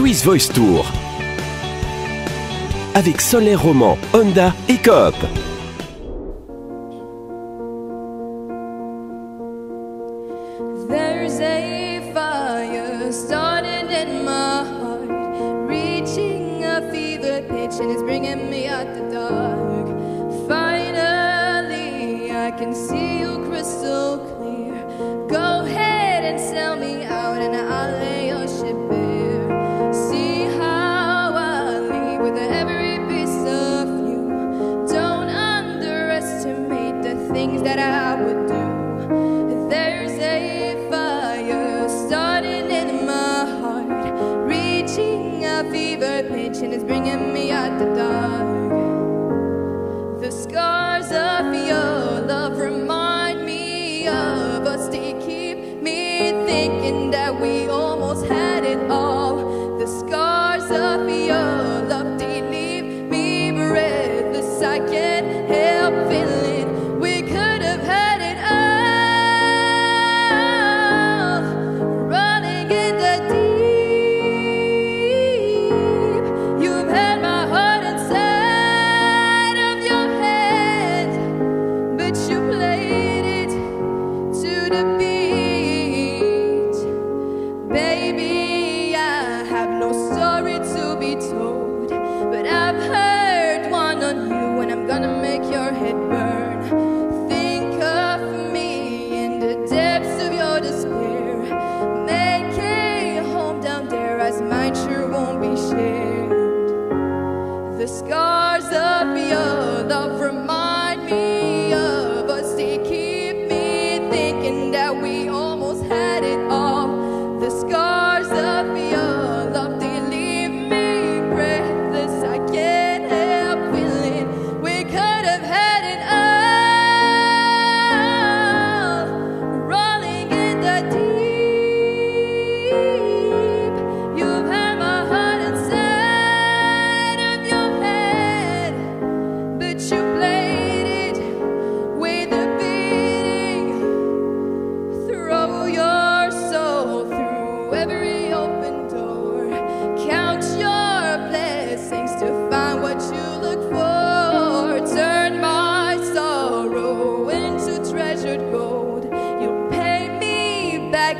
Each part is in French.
Swiss Voice Tour. Avec Solaire Roman, Honda et Coop. There's a fire starting in my heart, reaching a fever pitch, and it's bringing me out the dark. Finally, I can see and it's bringing me out the dark. The scars of your love remind me of us. They keep me thinking that we almost had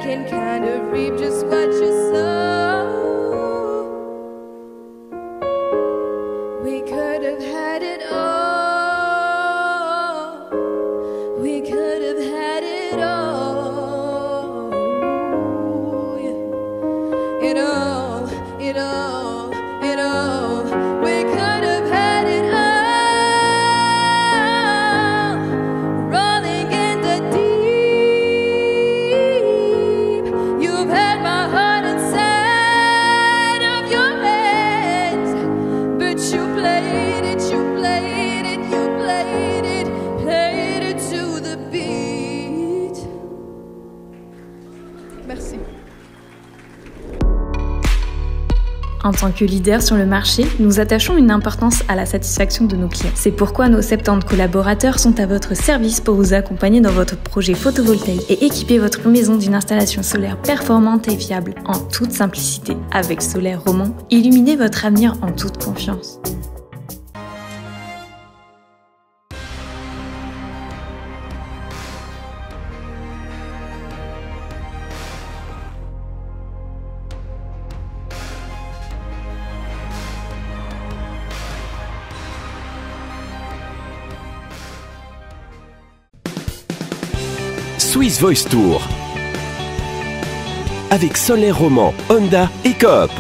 and kind of reap just what you sow. We could have had it all. We could have had it all. Yeah. It En tant que leader sur le marché, nous attachons une importance à la satisfaction de nos clients. C'est pourquoi nos 70 collaborateurs sont à votre service pour vous accompagner dans votre projet photovoltaïque et équiper votre maison d'une installation solaire performante et fiable en toute simplicité. Avec Solaire Roman, illuminez votre avenir en toute confiance. Swiss Voice Tour. Avec Solaire Roman, Honda et Coop.